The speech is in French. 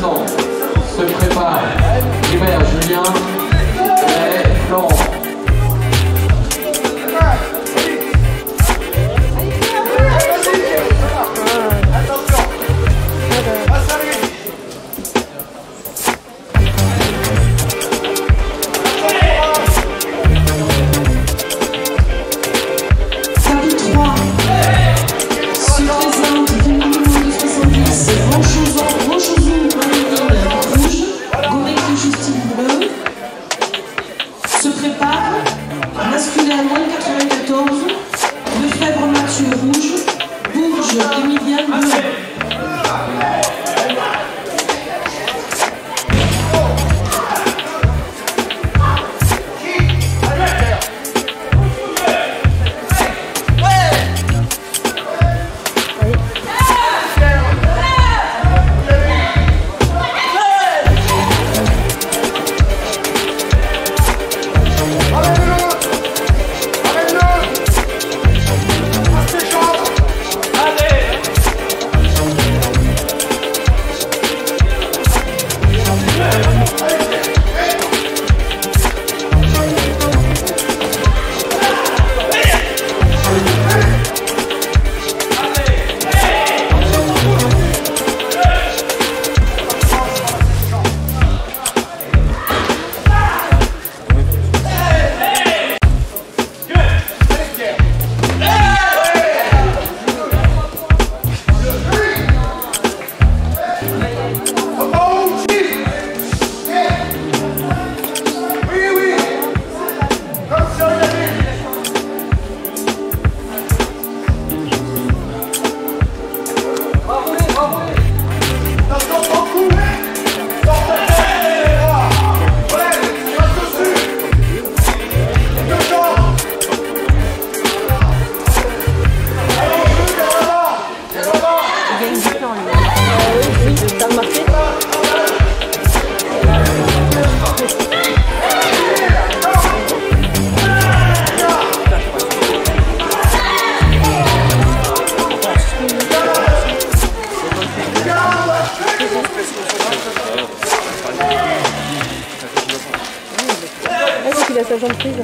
se prépare. Hubert, Julien, Aleluia. qu'il a sa jambe prise.